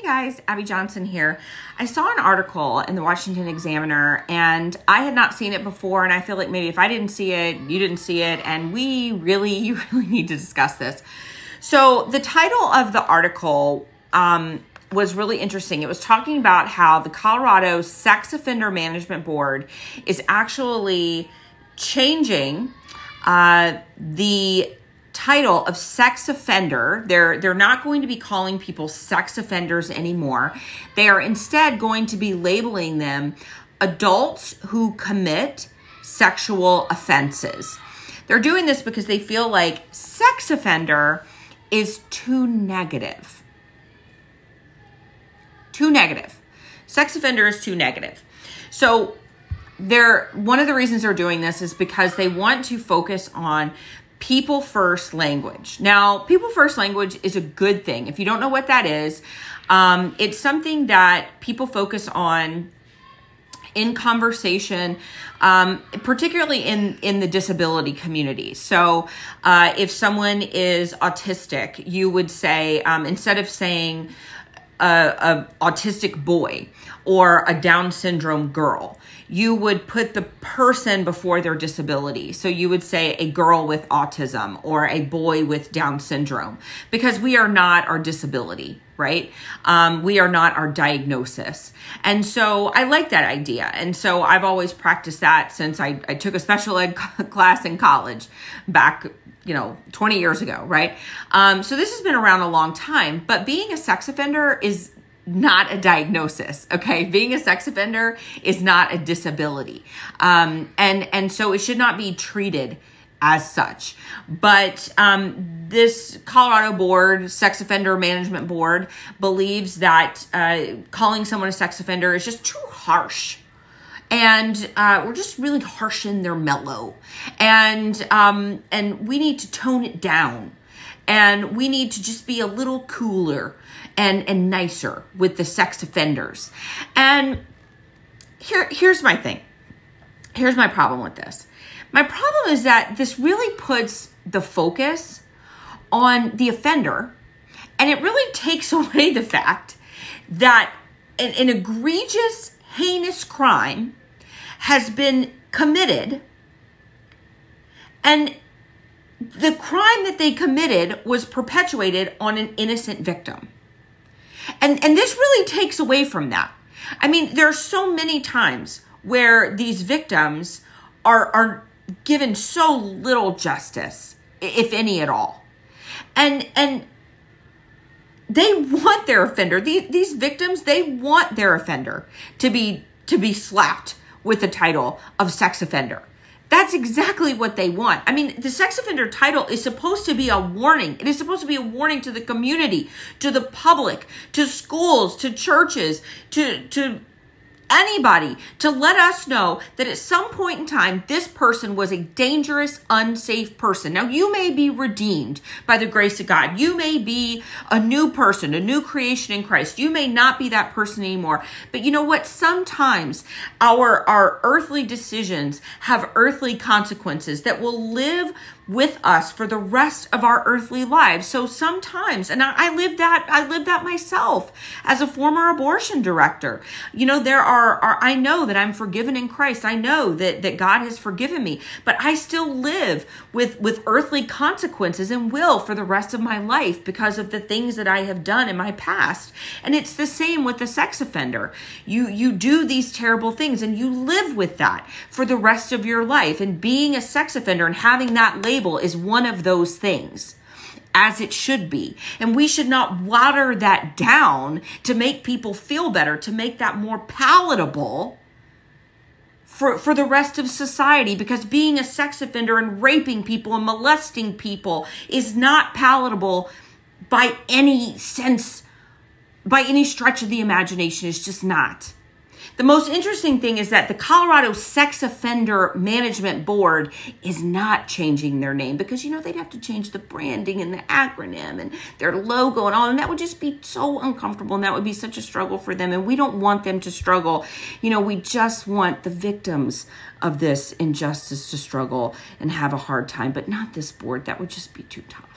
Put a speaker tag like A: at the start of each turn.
A: Hey guys, Abby Johnson here. I saw an article in the Washington Examiner and I had not seen it before and I feel like maybe if I didn't see it, you didn't see it and we really you really need to discuss this. So, the title of the article um, was really interesting. It was talking about how the Colorado Sex Offender Management Board is actually changing uh, the title of sex offender. They're they're not going to be calling people sex offenders anymore. They are instead going to be labeling them adults who commit sexual offenses. They're doing this because they feel like sex offender is too negative. Too negative. Sex offender is too negative. So they're one of the reasons they're doing this is because they want to focus on people first language. Now, people first language is a good thing. If you don't know what that is, um, it's something that people focus on in conversation, um, particularly in in the disability community. So, uh, if someone is autistic, you would say um, instead of saying a, a autistic boy or a Down syndrome girl, you would put the person before their disability. So you would say a girl with autism or a boy with Down syndrome because we are not our disability, right? Um, we are not our diagnosis. And so I like that idea. And so I've always practiced that since I, I took a special ed class in college back you know 20 years ago right? Um, so this has been around a long time but being a sex offender is not a diagnosis okay? Being a sex offender is not a disability. Um, and and so it should not be treated as such. But um, this colorado board sex offender management board believes that uh, calling someone a sex offender is just too harsh and uh, we're just really harsh in their mellow. And um, and we need to tone it down. And we need to just be a little cooler and and nicer with the sex offenders. And here here's my thing. Here's my problem with this. My problem is that this really puts the focus on the offender and it really takes away the fact that an, an egregious heinous crime has been committed and the crime that they committed was perpetuated on an innocent victim. And and this really takes away from that. I mean, there are so many times where these victims are are given so little justice, if any at all. And and they want their offender. These, these victims, they want their offender to be to be slapped with the title of sex offender. That's exactly what they want. I mean, the sex offender title is supposed to be a warning. It is supposed to be a warning to the community, to the public, to schools, to churches, to to anybody to let us know that at some point in time, this person was a dangerous, unsafe person. Now, you may be redeemed by the grace of God. You may be a new person, a new creation in Christ. You may not be that person anymore. But you know what? Sometimes our, our earthly decisions have earthly consequences that will live with us for the rest of our earthly lives. So sometimes, and I, I live that, I live that myself as a former abortion director. You know, there are, are, I know that I'm forgiven in Christ. I know that, that God has forgiven me, but I still live with, with earthly consequences and will for the rest of my life because of the things that I have done in my past. And it's the same with the sex offender. You, you do these terrible things and you live with that for the rest of your life. And being a sex offender and having that label is one of those things as it should be. And we should not water that down to make people feel better, to make that more palatable for, for the rest of society because being a sex offender and raping people and molesting people is not palatable by any sense, by any stretch of the imagination. It's just not. The most interesting thing is that the Colorado Sex Offender Management Board is not changing their name because, you know, they'd have to change the branding and the acronym and their logo and all, and that would just be so uncomfortable and that would be such a struggle for them. And we don't want them to struggle. You know, we just want the victims of this injustice to struggle and have a hard time, but not this board. That would just be too tough.